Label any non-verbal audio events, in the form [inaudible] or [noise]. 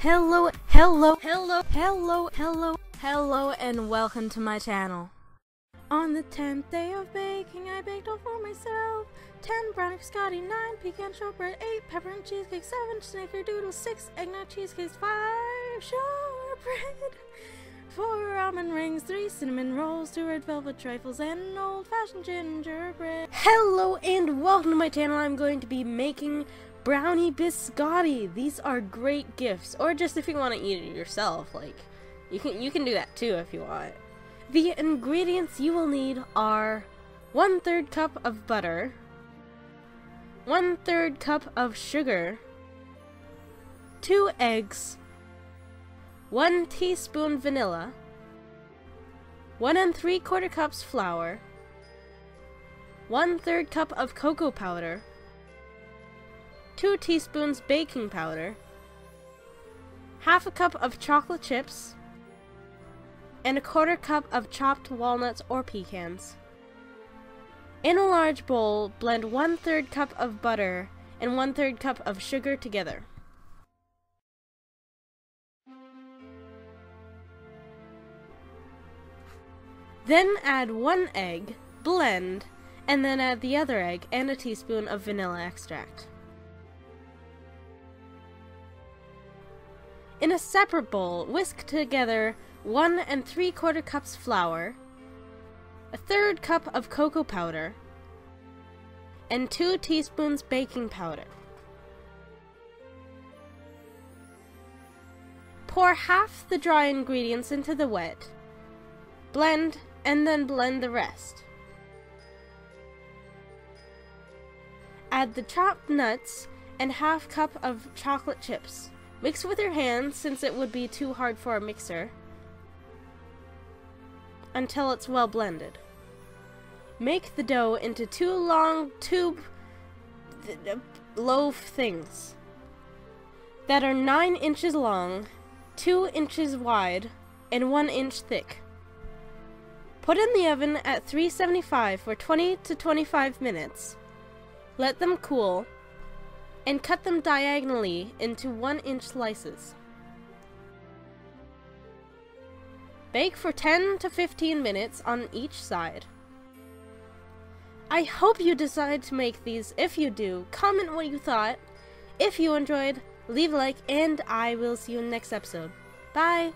Hello, hello, hello, hello, hello, hello, and welcome to my channel. On the 10th day of baking, I baked all for myself. 10 brownie biscotti, 9 pecan shortbread, 8 peppermint cheesecake, 7 snickerdoodle, 6 eggnog cheesecakes, 5 shortbread, [laughs] 4 almond rings, 3 cinnamon rolls, 2 red velvet trifles, and an old-fashioned gingerbread. Hello and welcome to my channel. I'm going to be making brownie biscotti. These are great gifts, or just if you want to eat it yourself, like you can you can do that too if you want. The ingredients you will need are one third cup of butter, one third cup of sugar, two eggs, one teaspoon vanilla, one and three quarter cups flour, one third cup of cocoa powder, 2 teaspoons baking powder, half a cup of chocolate chips, and a quarter cup of chopped walnuts or pecans. In a large bowl, blend 1 3rd cup of butter and 1 3rd cup of sugar together. Then add 1 egg, blend, and then add the other egg and a teaspoon of vanilla extract. In a separate bowl, whisk together one and three quarter cups flour, a third cup of cocoa powder, and two teaspoons baking powder. Pour half the dry ingredients into the wet, blend, and then blend the rest. Add the chopped nuts and half cup of chocolate chips. Mix with your hands since it would be too hard for a mixer until it's well blended. Make the dough into two long tube th loaf things that are 9 inches long, 2 inches wide, and 1 inch thick. Put in the oven at 375 for 20 to 25 minutes. Let them cool and cut them diagonally into 1 inch slices. Bake for 10 to 15 minutes on each side. I hope you decide to make these. If you do, comment what you thought. If you enjoyed, leave a like, and I will see you in the next episode. Bye!